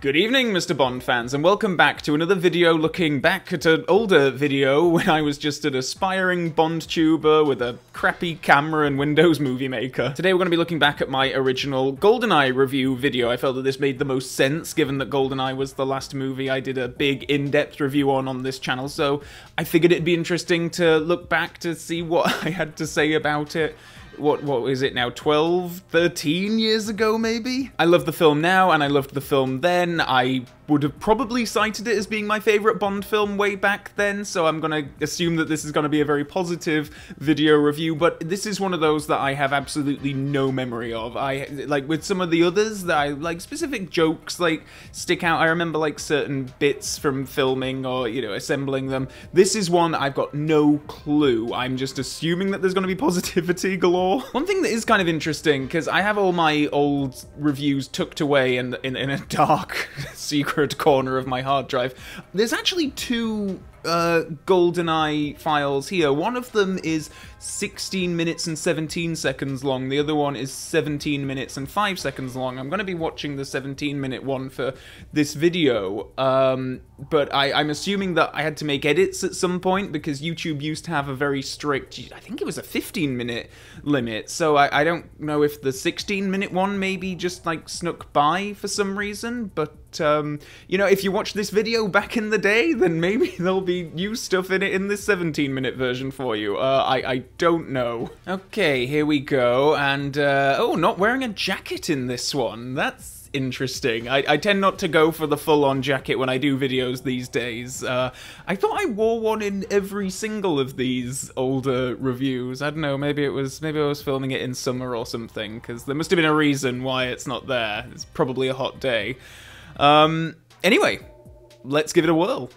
Good evening, Mr. Bond fans, and welcome back to another video looking back at an older video when I was just an aspiring Bond tuber with a crappy camera and Windows Movie Maker. Today we're going to be looking back at my original GoldenEye review video. I felt that this made the most sense given that GoldenEye was the last movie I did a big in-depth review on on this channel, so I figured it'd be interesting to look back to see what I had to say about it what what is it now 12 13 years ago maybe i love the film now and i loved the film then i would have probably cited it as being my favorite Bond film way back then, so I'm going to assume that this is going to be a very positive video review, but this is one of those that I have absolutely no memory of. I like with some of the others that I like specific jokes like stick out. I remember like certain bits from filming or, you know, assembling them. This is one I've got no clue. I'm just assuming that there's going to be positivity galore. One thing that is kind of interesting because I have all my old reviews tucked away in in, in a dark secret corner of my hard drive. There's actually two uh, GoldenEye files here. One of them is 16 minutes and 17 seconds long. The other one is 17 minutes and 5 seconds long. I'm going to be watching the 17 minute one for this video, um, but I, I'm assuming that I had to make edits at some point because YouTube used to have a very strict, I think it was a 15 minute limit, so I, I don't know if the 16 minute one maybe just like snuck by for some reason, but um, you know, if you watch this video back in the day, then maybe there'll be new stuff in it in this 17 minute version for you. Uh, I, I don't know. Okay, here we go. And, uh, oh, not wearing a jacket in this one. That's interesting. I, I tend not to go for the full-on jacket when I do videos these days. Uh, I thought I wore one in every single of these older reviews. I don't know, maybe it was maybe I was filming it in summer or something, because there must have been a reason why it's not there. It's probably a hot day. Um, anyway, let's give it a whirl.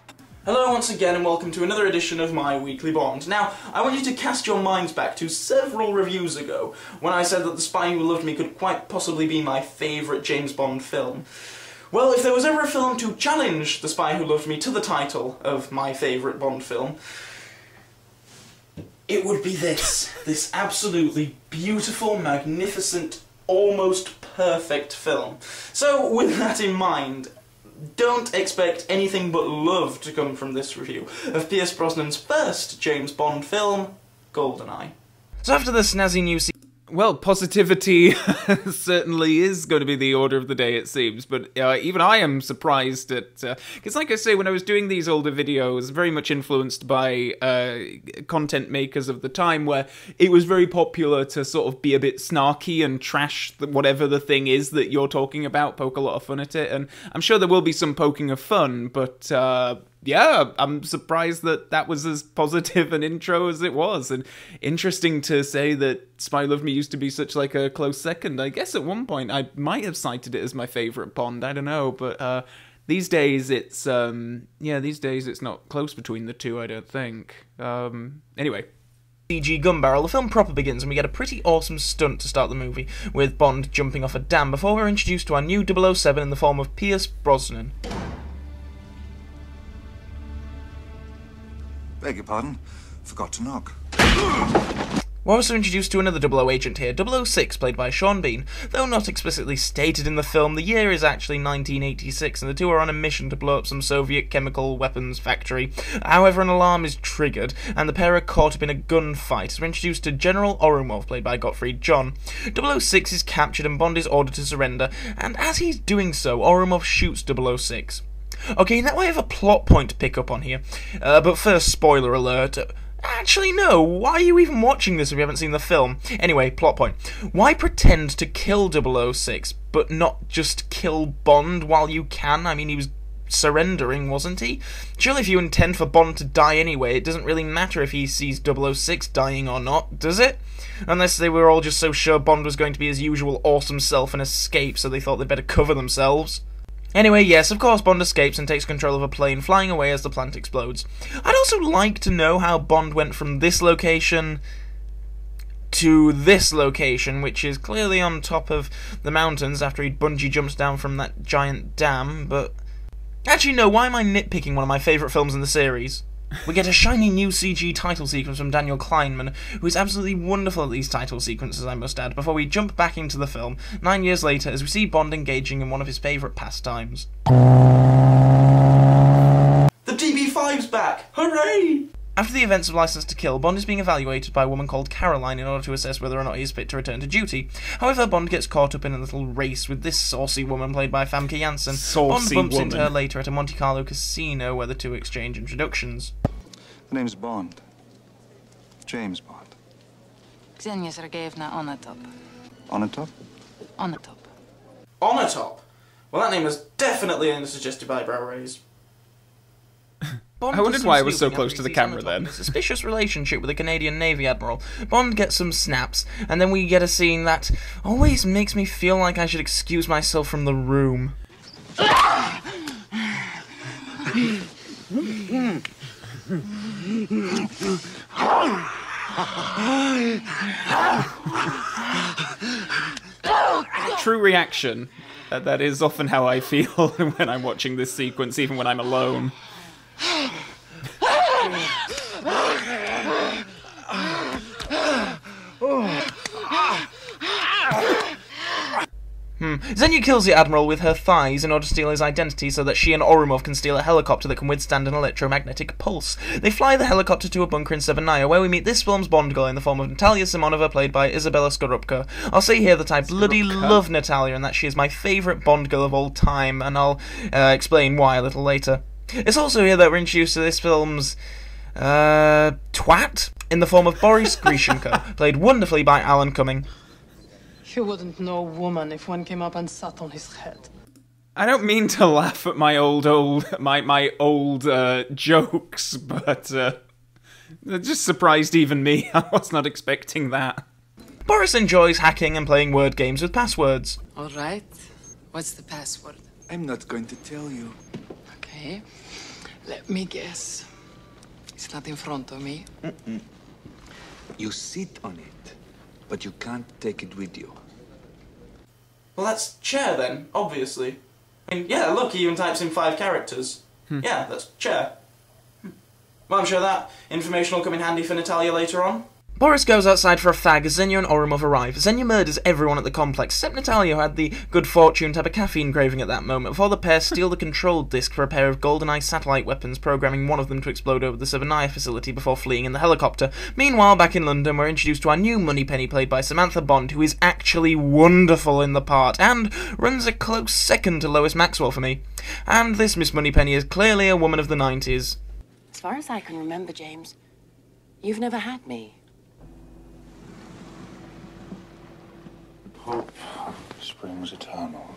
Hello once again and welcome to another edition of my Weekly Bond. Now, I want you to cast your minds back to several reviews ago when I said that The Spy Who Loved Me could quite possibly be my favourite James Bond film. Well, if there was ever a film to challenge The Spy Who Loved Me to the title of my favourite Bond film, it would be this. This absolutely beautiful, magnificent, almost perfect film. So, with that in mind, don't expect anything but love to come from this review of Pierce Brosnan's first James Bond film, GoldenEye. So after the snazzy new well, positivity certainly is going to be the order of the day, it seems. But uh, even I am surprised at because, uh, like I say, when I was doing these older videos, very much influenced by uh, content makers of the time, where it was very popular to sort of be a bit snarky and trash whatever the thing is that you're talking about, poke a lot of fun at it. And I'm sure there will be some poking of fun, but uh, yeah, I'm surprised that that was as positive an intro as it was, and interesting to say that Spy Love Me used to be such like a close second. I guess at one point I might have cited it as my favorite Bond. I don't know, but uh, these days it's um, yeah, these days it's not close between the two. I don't think. Um, anyway. CG gun barrel, the film proper begins and we get a pretty awesome stunt to start the movie, with Bond jumping off a dam before we're introduced to our new 007 in the form of Pierce Brosnan. Beg your pardon. Forgot to knock. We're also introduced to another 00 agent here, 006, played by Sean Bean. Though not explicitly stated in the film, the year is actually 1986, and the two are on a mission to blow up some Soviet chemical weapons factory. However, an alarm is triggered, and the pair are caught up in a gunfight. We're introduced to General Ourumov, played by Gottfried John. 006 is captured, and Bond is ordered to surrender, and as he's doing so, Ourumov shoots 006. Okay, now I have a plot point to pick up on here. Uh, but first, spoiler alert. Actually, no. Why are you even watching this if you haven't seen the film? Anyway, plot point. Why pretend to kill 006, but not just kill Bond while you can? I mean, he was surrendering, wasn't he? Surely if you intend for Bond to die anyway, it doesn't really matter if he sees 006 dying or not, does it? Unless they were all just so sure Bond was going to be his usual awesome self and escape, so they thought they'd better cover themselves. Anyway, yes, of course Bond escapes and takes control of a plane flying away as the plant explodes. I'd also like to know how Bond went from this location to this location, which is clearly on top of the mountains after he bungee jumps down from that giant dam, but... Actually, no, why am I nitpicking one of my favourite films in the series? We get a shiny new CG title sequence from Daniel Kleinman, who is absolutely wonderful at these title sequences, I must add, before we jump back into the film, nine years later, as we see Bond engaging in one of his favourite pastimes. The DB5's back! Hooray! After the events of License to Kill, Bond is being evaluated by a woman called Caroline in order to assess whether or not he is fit to return to duty. However, Bond gets caught up in a little race with this saucy woman played by Famke Janssen. Saucy Bond bumps woman. into her later at a Monte Carlo casino where the two exchange introductions. The name's Bond. James Bond. Xenia Sergeyevna Onatop. On a top? Onatop. On a top. Well, that name was definitely a suggestive eyebrow raise. Bond I wondered why I was so close to the camera then. suspicious relationship with a Canadian Navy admiral. Bond gets some snaps, and then we get a scene that always makes me feel like I should excuse myself from the room. True reaction. That, that is often how I feel when I'm watching this sequence, even when I'm alone. Xenia kills the Admiral with her thighs in order to steal his identity so that she and Ourumov can steal a helicopter that can withstand an electromagnetic pulse. They fly the helicopter to a bunker in Severnaya where we meet this film's Bond girl in the form of Natalia Simonova played by Izabella Scorupco. I'll say here that I bloody Scorupco. love Natalia and that she is my favourite Bond girl of all time and I'll uh, explain why a little later. It's also here that we're introduced to this film's uh, twat in the form of Boris Grishenko, played wonderfully by Alan Cumming. He wouldn't know a woman if one came up and sat on his head. I don't mean to laugh at my old, old, my my old uh, jokes, but uh, it just surprised even me. I was not expecting that. Boris enjoys hacking and playing word games with passwords. All right. What's the password? I'm not going to tell you. Okay. Let me guess. It's not in front of me. You sit on it, but you can't take it with you. Well, that's chair then, obviously. I mean, yeah, look, he even types in five characters. Yeah, that's chair. Hmm. Well, I'm sure that information will come in handy for Natalia later on. Boris goes outside for a fag as Xenia and Ourumov arrive. Xenia murders everyone at the complex, except Natalia, who had the good fortune to have a caffeine craving at that moment, before the pair steal the control disc for a pair of GoldenEye satellite weapons, programming one of them to explode over the Severnaya facility before fleeing in the helicopter. Meanwhile, back in London, we're introduced to our new Moneypenny, played by Samantha Bond, who is actually wonderful in the part, and runs a close second to Lois Maxwell for me. And this Miss Moneypenny is clearly a woman of the 90s. As far as I can remember, James, you've never had me. Hope springs eternal.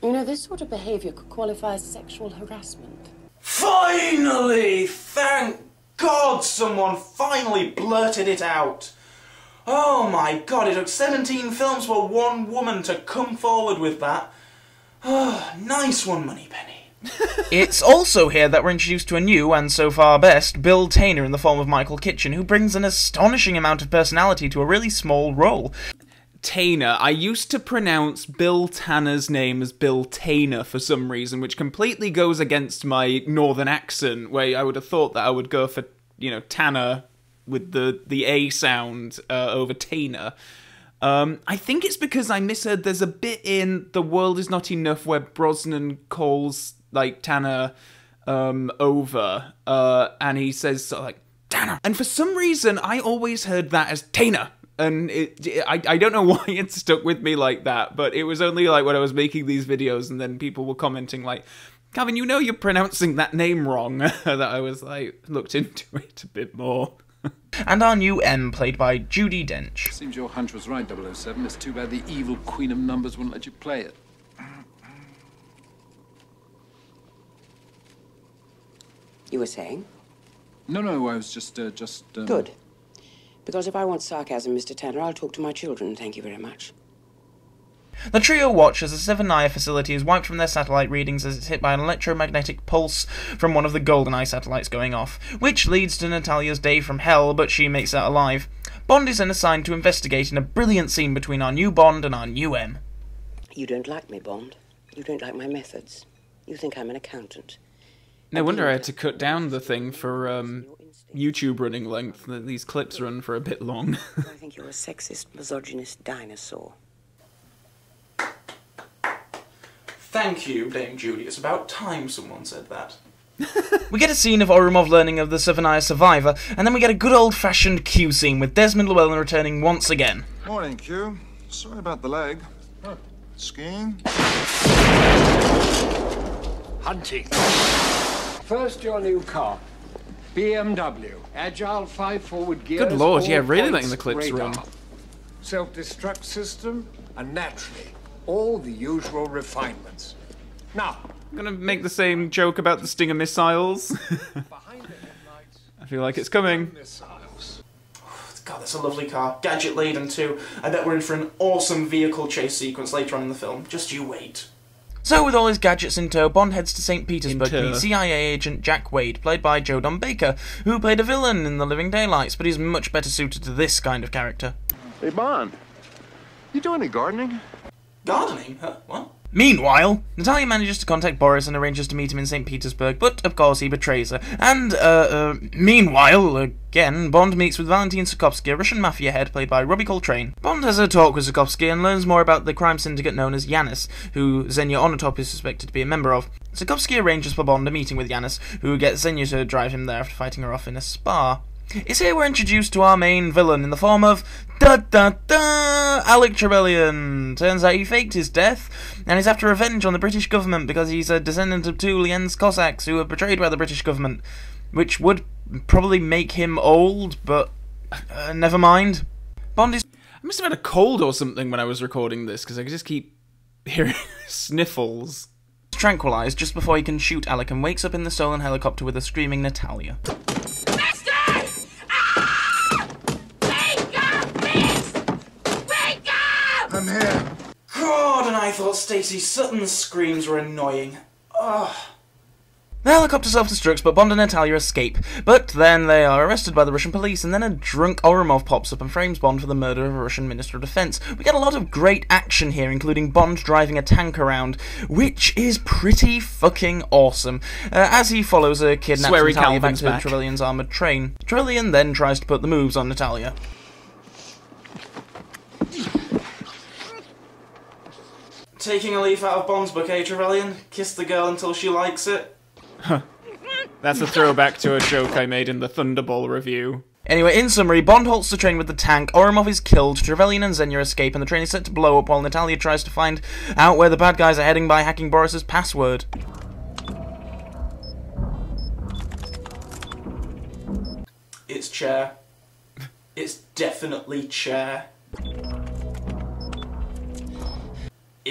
You know, this sort of behavior could qualify as sexual harassment. Finally! Thank God someone finally blurted it out! Oh my god, it took 17 films for one woman to come forward with that. Oh, nice one, Moneypenny. it's also here that we're introduced to a new, and so far best, Bill Tainer in the form of Michael Kitchen, who brings an astonishing amount of personality to a really small role. Tainer. I used to pronounce Bill Tanner's name as Bill Tainer for some reason, which completely goes against my northern accent, where I would have thought that I would go for, you know, Tanner with the, the A sound uh, over Tainer. Um, I think it's because I misheard there's a bit in The World Is Not Enough where Brosnan calls, like, Tanner um, over, uh, and he says, sort of like, Tanner. And for some reason, I always heard that as Tainer and it, I, I don't know why it stuck with me like that, but it was only like when I was making these videos and then people were commenting like, Calvin, you know you're pronouncing that name wrong, that I was like, looked into it a bit more. And our new M, played by Judi Dench. Seems your hunch was right, 007. It's too bad the evil Queen of Numbers wouldn't let you play it. You were saying? No, no, I was just, uh, just. Um, Good. Because if I want sarcasm, Mr. Tanner, I'll talk to my children. Thank you very much. The trio watch as the Severnaya facility is wiped from their satellite readings as it's hit by an electromagnetic pulse from one of the GoldenEye satellites going off, which leads to Natalia's day from hell, but she makes it alive. Bond is then assigned to investigate in a brilliant scene between our new Bond and our new M. You don't like me, Bond. You don't like my methods. You think I'm an accountant. No wonder I had to cut down the thing for um, YouTube running length. These clips run for a bit long. I think you're a sexist, misogynist dinosaur. Thank you, Dame Judi. It's about time someone said that. we get a scene of Ourumov learning of the Severnaya survivor, and then we get a good old-fashioned Q scene with Desmond Llewellyn returning once again. Morning, Q. Sorry about the leg. Skiing? Hunting. First, your new car. BMW. Agile five forward gears. Good lord, yeah, really points, letting the clips radar. run. Self-destruct system, and naturally, all the usual refinements. Now, I'm gonna make the same joke about the Stinger missiles. I feel like it's coming. God, that's a lovely car. Gadget laden too. I bet we're in for an awesome vehicle chase sequence later on in the film. Just you wait. So, with all his gadgets in tow, Bond heads to St. Petersburg to meet CIA agent Jack Wade, played by Joe Don Baker, who played a villain in The Living Daylights, but he's much better suited to this kind of character. Hey, Bond. You do any gardening? Gardening? Huh? What? Meanwhile, Natalia manages to contact Boris and arranges to meet him in St. Petersburg, but of course he betrays her. And, uh, uh, meanwhile, again, Bond meets with Valentin Zukovsky, a Russian mafia head played by Robbie Coltrane. Bond has a talk with Zukovsky and learns more about the crime syndicate known as Janus, who Xenia Onatop is suspected to be a member of. Zukovsky arranges for Bond a meeting with Janus, who gets Xenia to drive him there after fighting her off in a spa. It's here we're introduced to our main villain in the form of da da da Alec Trevelyan. Turns out he faked his death and is after revenge on the British government because he's a descendant of two Lienz Cossacks who were betrayed by the British government, which would probably make him old, but uh, never mind. Bond is I must have had a cold or something when I was recording this because I could just keep hearing sniffles. tranquilized just before he can shoot Alec and wakes up in the stolen helicopter with a screaming Natalia. Thought Stacey Sutton's screams were annoying. Ugh. The helicopter self-destructs, but Bond and Natalia escape. But then they are arrested by the Russian police, and then a drunk Ourumov pops up and frames Bond for the murder of a Russian Minister of Defense. We get a lot of great action here, including Bond driving a tank around, which is pretty fucking awesome. Uh, as he follows a kidnapped Sweary Natalia back to. Trevelyan's armored train. Trevelyan then tries to put the moves on Natalia. Taking a leaf out of Bond's book, eh, Trevelyan? Kiss the girl until she likes it. That's a throwback to a joke I made in the Thunderball review. Anyway, in summary, Bond halts the train with the tank, Ourumov is killed, Trevelyan and Xenia escape, and the train is set to blow up while Natalia tries to find out where the bad guys are heading by hacking Boris's password. It's chair. It's definitely chair.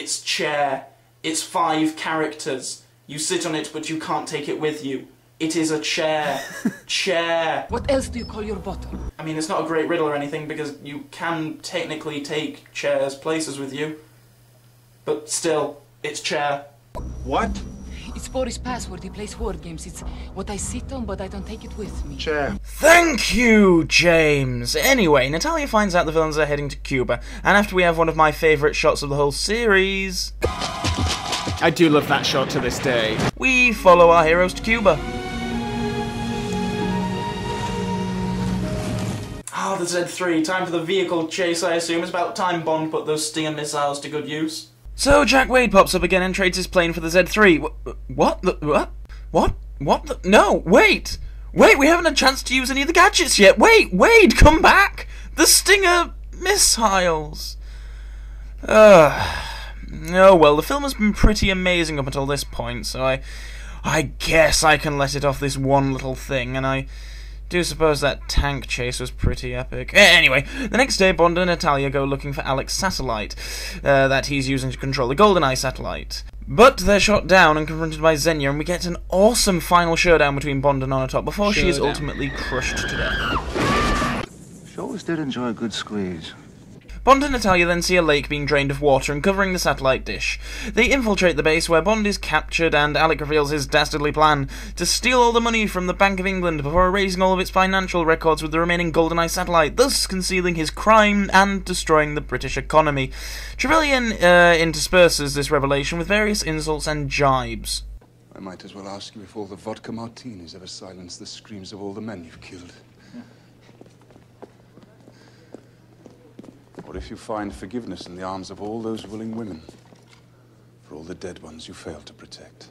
It's chair. It's five characters. You sit on it, but you can't take it with you. It is a chair. chair. What else do you call your bottle? I mean, it's not a great riddle or anything because you can technically take chairs places with you. But still, it's chair. What? It's Boris' password. He plays word games. It's what I sit on, but I don't take it with me. Chair. Thank you, James. Anyway, Natalia finds out the villains are heading to Cuba, and after we have one of my favourite shots of the whole series, I do love that shot to this day. we follow our heroes to Cuba. Ah, the Z3. Time for the vehicle chase, I assume. It's about time Bond put those Stinger missiles to good use. So Jack Wade pops up again and trades his plane for the Z3. Wh- What? The, what? What? What? The, no, wait! Wait, we haven't had a chance to use any of the gadgets yet. Wait, Wade, come back! The Stinger missiles. Ugh. Oh well, the film has been pretty amazing up until this point, so I, I guess I can let it off this one little thing, and I do suppose that tank chase was pretty epic. Eh, Anyway, the next day, Bond and Natalia go looking for Alec's satellite uh, that he's using to control the GoldenEye satellite. But they're shot down and confronted by Xenia, and we get an awesome final showdown between Bond and Onatop before she is ultimately crushed to death. She always did enjoy a good squeeze. Bond and Natalia then see a lake being drained of water and covering the satellite dish. They infiltrate the base where Bond is captured and Alec reveals his dastardly plan to steal all the money from the Bank of England before erasing all of its financial records with the remaining GoldenEye satellite, thus concealing his crime and destroying the British economy. Trevelyan uh, intersperses this revelation with various insults and jibes. I might as well ask you if all the vodka martinis ever silenced the screams of all the men you've killed. Or if you find forgiveness in the arms of all those willing women for all the dead ones you failed to protect.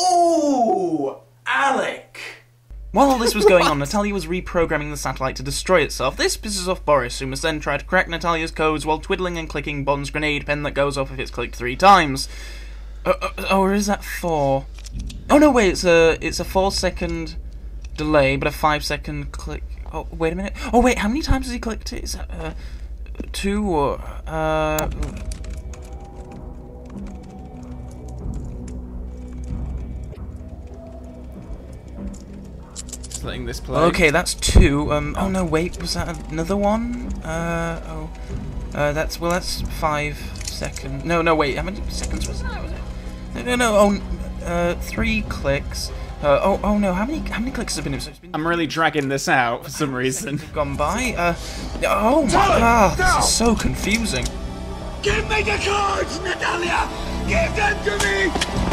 Ooh, Alec! While all this was going on, Natalia was reprogramming the satellite to destroy itself. This pisses off Boris, who must then try to crack Natalia's codes while twiddling and clicking Bond's grenade pen that goes off if it's clicked three times. Uh, uh, oh, or is that four? Oh no, wait, it's a it's a four second delay, but a five second click. Oh, wait a minute. Oh wait, how many times has he clicked it? Is that uh, two or uh? Just letting this play. Okay, that's two. Um. Oh no, wait. Was that another one? Uh. Oh. Uh. That's well. That's five seconds. No. No. Wait. How many seconds was that? Was it? No. No. No. Oh. Uh. Three clicks. Uh, oh, oh no! How many how many clicks have been? It's been I'm really dragging this out for some reason. gone by. Uh, oh my god, this is so confusing. Give me the cards, Natalia! Give them to me!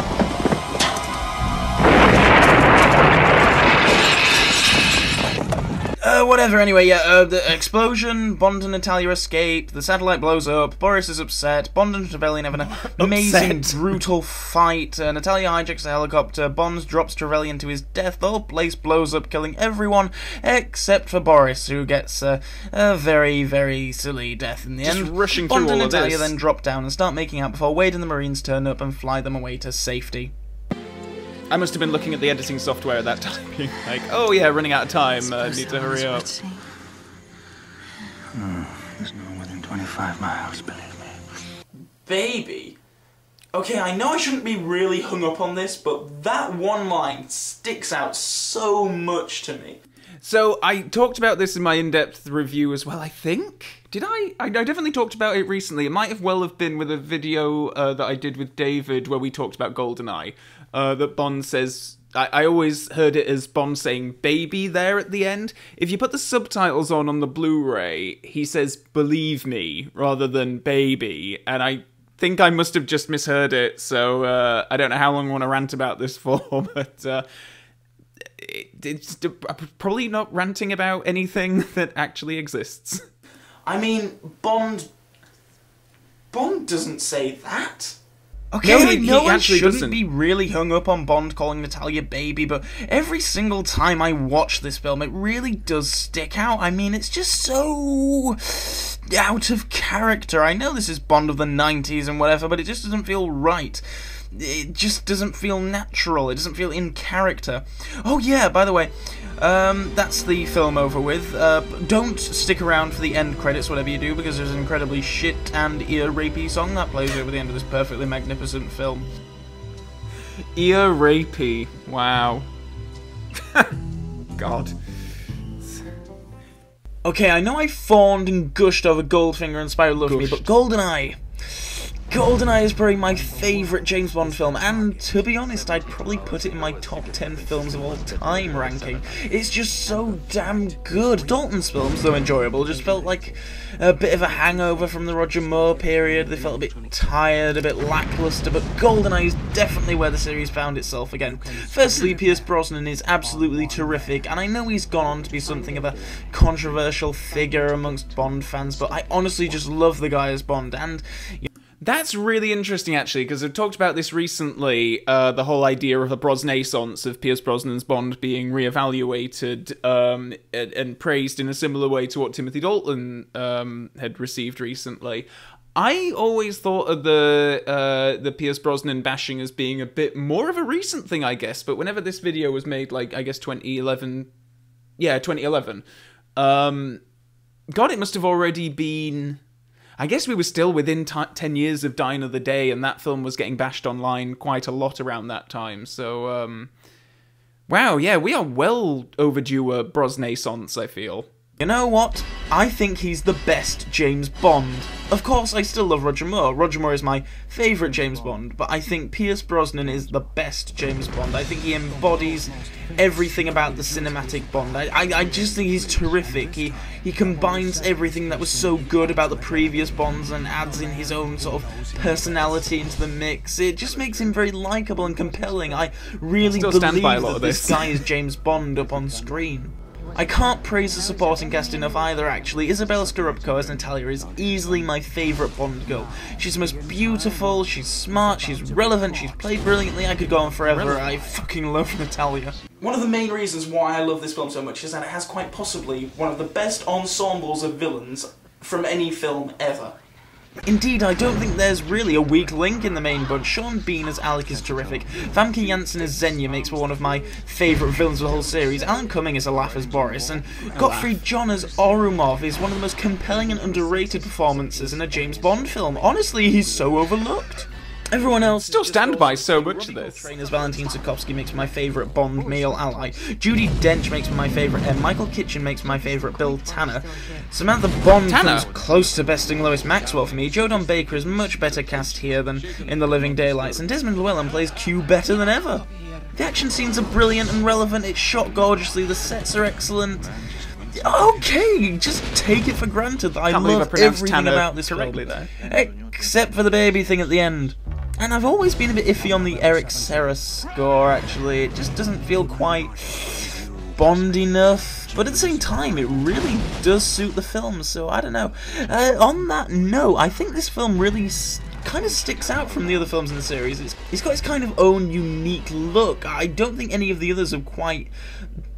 Whatever. Anyway, yeah. Uh, the explosion. Bond and Natalia escape. The satellite blows up. Boris is upset. Bond and Trevelyan have an amazing, brutal fight. Uh, Natalia hijacks a helicopter. Bond drops Trevelyan to his death. The whole place blows up, killing everyone except for Boris, who gets uh, a very, very silly death in the Just end. rushing Bond and Natalia this. then drop down and start making out before Wade and the Marines turn up and fly them away to safety. I must have been looking at the editing software at that time, being like, oh yeah, running out of time, uh, need to hurry up. There's no one within 25 miles, believe me. Baby. Okay, I know I shouldn't be really hung up on this, but that one line sticks out so much to me. So I talked about this in my in-depth review as well. I think did I? I, I definitely talked about it recently. It might have well have been with a video uh, that I did with David where we talked about Goldeneye. Uh, that Bond says. I, I always heard it as Bond saying "baby" there at the end. If you put the subtitles on on the Blu-ray, he says "believe me" rather than "baby," and I think I must have just misheard it. So uh, I don't know how long I want to rant about this for, but. Uh, it, it's probably not ranting about anything that actually exists. I mean, Bond. Bond doesn't say that. Okay, No, I he- he know I actually shouldn't doesn't. be really hung up on Bond calling Natalia baby, but every single time I watch this film, it really does stick out. I mean, it's just so out of character. I know this is Bond of the 90s and whatever, but it just doesn't feel right. It just doesn't feel natural. It doesn't feel in character. Oh, yeah, by the way, um, that's the film over with. Uh, don't stick around for the end credits, whatever you do, because there's an incredibly shit and ear rapey song that plays over the end of this perfectly magnificent film. Ear rapey. Wow. God. Okay, I know I fawned and gushed over Goldfinger and Spyro Love Me, but GoldenEye. GoldenEye is probably my favourite James Bond film, and to be honest, I'd probably put it in my top 10 films of all time ranking. It's just so damn good. Dalton's films, though enjoyable, just felt like a bit of a hangover from the Roger Moore period. They felt a bit tired, a bit lackluster, but GoldenEye is definitely where the series found itself again. Firstly, Pierce Brosnan is absolutely terrific, and I know he's gone on to be something of a controversial figure amongst Bond fans, but I honestly just love the guy as Bond, and That's really interesting, actually, because I've talked about this recently. Uh, the whole idea of a Brosnaissance of Pierce Brosnan's Bond being reevaluated um, and, and praised in a similar way to what Timothy Dalton um, had received recently. I always thought of the uh, the Pierce Brosnan bashing as being a bit more of a recent thing, I guess. But whenever this video was made, like I guess 2011, yeah, 2011. Um, God, it must have already been. I guess we were still within ti 10 years of Die Another Day, and that film was getting bashed online quite a lot around that time. So, um, wow, yeah, we are well overdue a Brosnaissance, I feel. You know what? I think he's the best James Bond. Of course, I still love Roger Moore. Roger Moore is my favourite James Bond, but I think Pierce Brosnan is the best James Bond. I think he embodies everything about the cinematic Bond. I, I, I just think he's terrific. He he combines everything that was so good about the previous Bonds and adds in his own sort of personality into the mix. It just makes him very likable and compelling. I really believe by a lot that of this this. guy is James Bond up on screen. I can't praise the supporting cast enough either, actually. Izabella Scorupco as Natalia is easily my favourite Bond girl. She's the most beautiful, she's smart, she's relevant, she's played brilliantly. I could go on forever. I fucking love Natalia. One of the main reasons why I love this film so much is that it has quite possibly one of the best ensembles of villains from any film ever. Indeed, I don't think there's really a weak link in the main bunch. Sean Bean as Alec is terrific. Famke Janssen as Xenia makes for one of my favourite villains of the whole series. Alan Cumming is a laugh as Boris, and Gottfried John as Ourumov is one of the most compelling and underrated performances in a James Bond film. Honestly, he's so overlooked. Everyone else Still stand by so much of this. Train as Valentin Zukovsky makes my favourite Bond male ally. Judi Dench makes my favourite M. Michael Kitchen makes my favourite Bill Tanner. Samantha Bond Tanner? comes close to besting Lois Maxwell for me. Joe Don Baker is much better cast here than in The Living Daylights, and Desmond Llewellyn plays Q better than ever. The action scenes are brilliant and relevant, it's shot gorgeously, the sets are excellent. Okay, just take it for granted that I I love everything Tanner about this correctly film. there. Except for the baby thing at the end. And I've always been a bit iffy on the Eric Serra score, actually. It just doesn't feel quite Bond enough. But at the same time, it really does suit the film, so I don't know. Uh, on that note, I think this film really kind of sticks out from the other films in the series. It's, it's got its kind of own unique look. I don't think any of the others have quite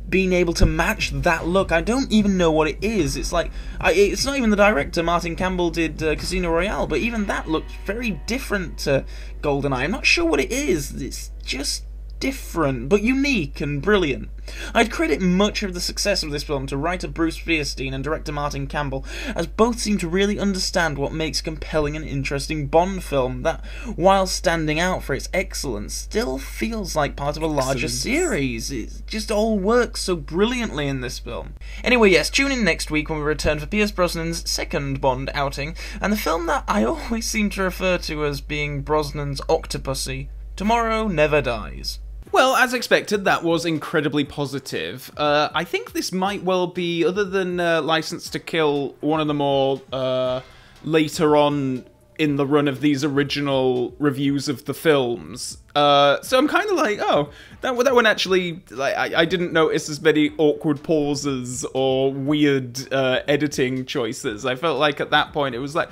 been able to match that look. I don't even know what it is. It's like I, it's not even the director. Martin Campbell did uh, Casino Royale, but even that looked very different to GoldenEye. I'm not sure what it is. It's just different, but unique and brilliant. I'd credit much of the success of this film to writer Bruce Feirstein and director Martin Campbell, as both seem to really understand what makes a compelling and interesting Bond film that, while standing out for its excellence, still feels like part of a larger Excellence. series. It just all works so brilliantly in this film. Anyway, yes, tune in next week when we return for Pierce Brosnan's second Bond outing, and the film that I always seem to refer to as being Brosnan's Octopussy. Tomorrow Never Dies. Well, as expected, that was incredibly positive. Uh, I think this might well be, other than uh, License to Kill, one of the more uh, later on in the run of these original reviews of the films. Uh, so I'm kind of like, oh, that that one actually, like, I, I didn't notice as many awkward pauses or weird uh, editing choices. I felt like at that point it was like,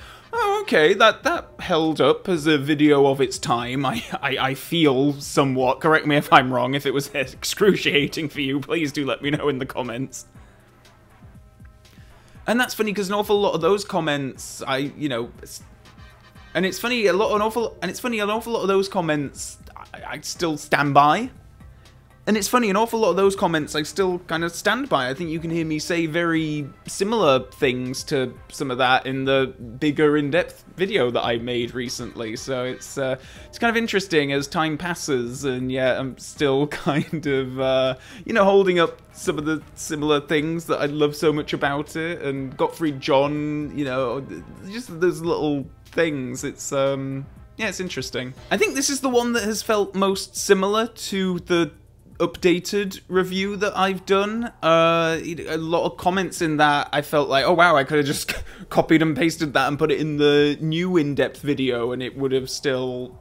okay, that that held up as a video of its time. I, I I feel somewhat. Correct me if I'm wrong. If it was excruciating for you, please do let me know in the comments. And that's funny because an awful lot of those comments, I you know, and it's funny a lot, an awful, and it's funny an awful lot of those comments, I, I still stand by. And it's funny, an awful lot of those comments I still kind of stand by. I think you can hear me say very similar things to some of that in the bigger in-depth video that I made recently. So it's uh, it's kind of interesting as time passes, and yeah, I'm still kind of uh, you know holding up some of the similar things that I love so much about it. And Gottfried John, you know, just those little things. It's um yeah, it's interesting. I think this is the one that has felt most similar to the updated review that I've done. Uh, a lot of comments in that I felt like, oh wow, I could have just copied and pasted that and put it in the new in-depth video, and it would have still,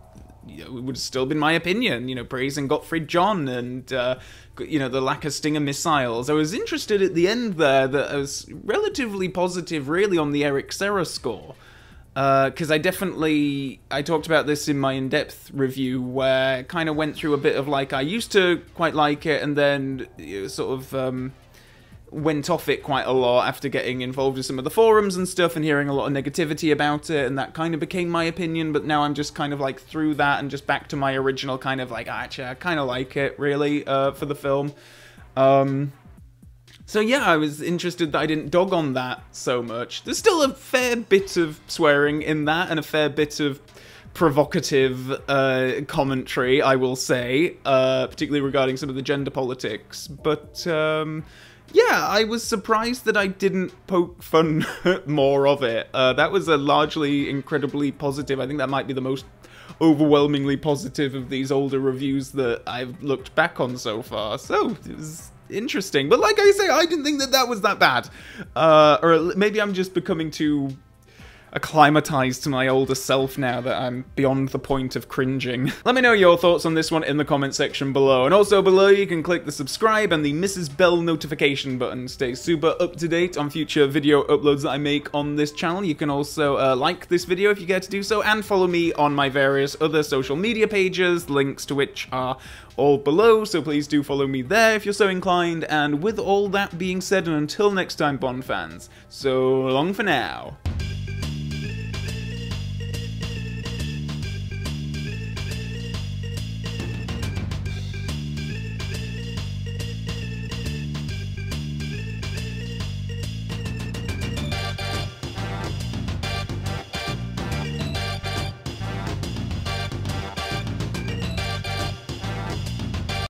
it would have still been my opinion. You know, praising Gottfried John and uh, you know the lack of Stinger missiles. I was interested at the end there that I was relatively positive, really, on the Eric Serra score because I definitely I talked about this in my in-depth review where I kind of went through a bit of like I used to quite like it and then sort of um, went off it quite a lot after getting involved with some of the forums and stuff and hearing a lot of negativity about it and that kind of became my opinion but now I'm just kind of like through that and just back to my original kind of like actually I kind of like it really uh, for the film. Um, so yeah, I was interested that I didn't dog on that so much. There's still a fair bit of swearing in that, and a fair bit of provocative uh, commentary, I will say, uh, particularly regarding some of the gender politics. But um, yeah, I was surprised that I didn't poke fun more of it. Uh, that was a largely incredibly positive. I think that might be the most overwhelmingly positive of these older reviews that I've looked back on so far. So it was interesting. But like I say, I didn't think that that was that bad. Uh, or maybe I'm just becoming too acclimatized to my older self now that I'm beyond the point of cringing. Let me know your thoughts on this one in the comment section below. And also below you can click the subscribe and the Mrs. Bell notification button. Stay super up to date on future video uploads that I make on this channel. You can also uh, like this video if you care to do so and follow me on my various other social media pages, links to which are all below, so please do follow me there if you're so inclined. And with all that being said, and until next time, Bond fans, so long for now.